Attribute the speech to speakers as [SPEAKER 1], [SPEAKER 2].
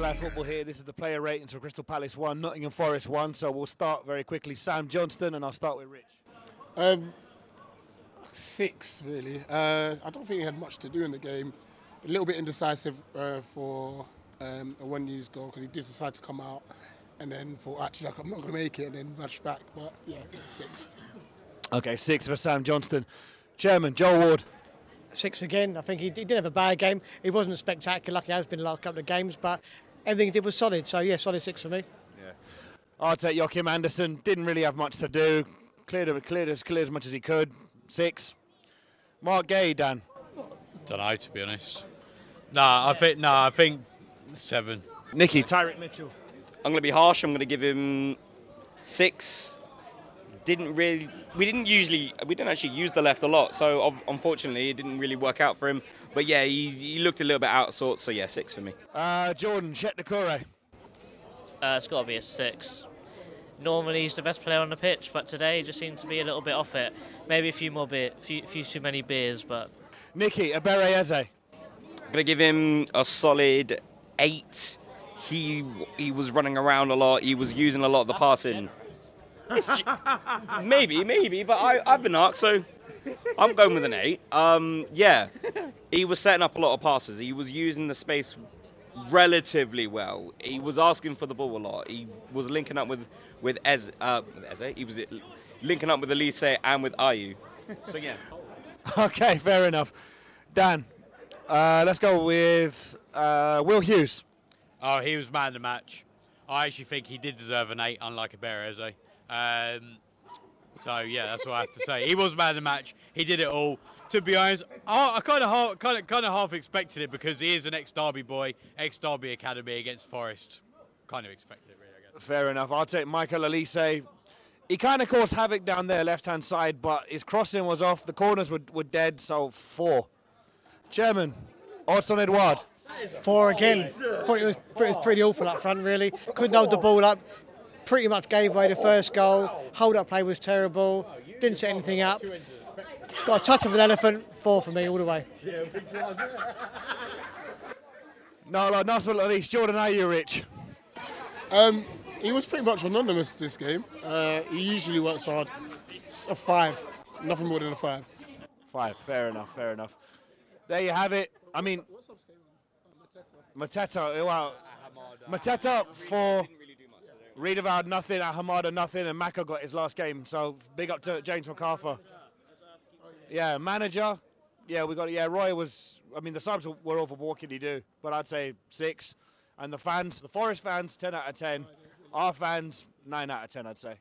[SPEAKER 1] Premier League football here. This is the player ratings for Crystal Palace 1, Nottingham Forest 1. So we'll start very quickly. Sam Johnstone, and I'll start with Rich.
[SPEAKER 2] Um, six, really. Uh, I don't think he had much to do in the game. A little bit indecisive uh, for um, Awoniyi's goal because he did decide to come out and then thought, actually, like, I'm not going to make it, and then rushed back. But yeah, six.
[SPEAKER 1] Okay, six for Sam Johnstone. Chairman, Joel Ward.
[SPEAKER 3] Six again. I think he, he didn't have a bad game. He wasn't spectacular like he has been the last couple of games, but everything he did was solid. So, yeah, solid six for me. Yeah.
[SPEAKER 1] I'll take Joachim Andersen. Didn't really have much to do. Cleared, cleared, as, cleared as much as he could. Six. Marc Guéhi, Dan.
[SPEAKER 4] Don't know, to be honest. Nah, I think nah, I think seven.
[SPEAKER 1] Nicky, Tyrick Mitchell.
[SPEAKER 5] I'm going to be harsh. I'm going to give him six. Didn't really. We didn't usually. We didn't actually use the left a lot. So unfortunately, it didn't really work out for him. But yeah, he, he looked a little bit out of sorts. So yeah, six for me.
[SPEAKER 1] Uh, Jordan, Cheick Doucouré.
[SPEAKER 6] Uh, it's got to be a six. Normally he's the best player on the pitch, but today he just seemed to be a little bit off it. Maybe a few more beer, few, few too many beers, but
[SPEAKER 1] Nicky, Eberechi Eze.
[SPEAKER 5] I'm going to give him a solid eight. He he was running around a lot. He was using a lot of the passing. It's ju- maybe, maybe, but I, I've been asked, so I'm going with an eight. Um, yeah, he was setting up a lot of passes. He was using the space relatively well. He was asking for the ball a lot. He was linking up with with Ez, uh, Eze. He was linking up with Olise and with Ayew. So yeah.
[SPEAKER 1] Okay, fair enough. Dan, uh, let's go with uh, Will Hughes.
[SPEAKER 4] Oh, he was man of the match. I actually think he did deserve an eight, unlike Ibereze. Um, so yeah, that's what I have to say. He was man of the match. He did it all. To be honest, I I kind of half, kind of kind of half expected it because he is an ex-Derby boy, ex-Derby academy against Forest. Kind of expected it, really. I guess.
[SPEAKER 1] Fair enough. I'll take Michael Olise. He kind of caused havoc down there, left hand side, but his crossing was off. The corners were, were dead, so four. Chairman, Odsonne Edouard.
[SPEAKER 3] Four again. Thought it was, thought it was pretty awful up front, really. Couldn't hold the ball up. Pretty much gave away the first goal. Hold up play was terrible. Didn't set anything up. Got a touch of an elephant. Four for me all the way.
[SPEAKER 1] No, like, last but not least, Jordan, are you rich?
[SPEAKER 2] Um, he was pretty much anonymous this game. Uh, he usually works hard. It's a five, nothing more than a five.
[SPEAKER 1] Five. Fair enough. Fair enough. There you have it. I mean, Mateta. Well, Mateta for Redeval nothing, Ahamada nothing, and Maka got his last game. So big up to James McArthur. Yeah, manager. Yeah, we got. Yeah, Roy was. I mean, the subs were for what he do? But I'd say six. And the fans, the Forest fans, ten out of ten. Our fans, nine out of ten. I'd say.